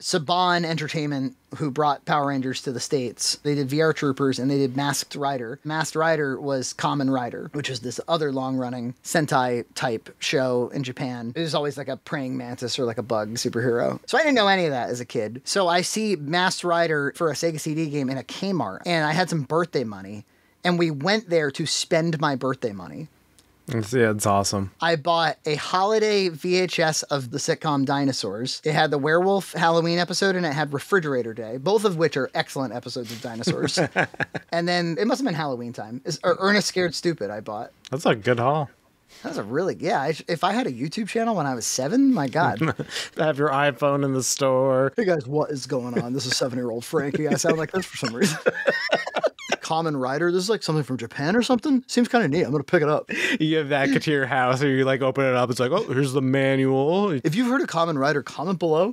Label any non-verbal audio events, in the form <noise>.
Saban Entertainment, who brought Power Rangers to the States, they did VR Troopers and they did Masked Rider. Masked Rider was Kamen Rider, which is this other long running Sentai type show in Japan. It was always like a praying mantis or like a bug superhero. So I didn't know any of that as a kid. So I see Masked Rider for a Sega CD game in a Kmart and I had some birthday money and we went there to spend my birthday money. It's, yeah, it's awesome. I bought a holiday VHS of the sitcom Dinosaurs. It had the werewolf Halloween episode and it had Refrigerator Day, both of which are excellent episodes of Dinosaurs. <laughs> and then it must have been Halloween time. Or Ernest Scared Stupid, I bought. That's a good haul. That was a really, yeah. I, if I had a YouTube channel when I was seven, my God. <laughs> Have your iPhone in the store. hey guys, what is going on? This is seven year old Frankie. I sound like this for some reason. <laughs> Kamen Rider. This is like something from Japan or something. Seems kind of neat. I'm going to pick it up. You have that <laughs> to your house, or you like open it up. It's like, oh, here's the manual. If you've heard of Kamen Rider, comment below.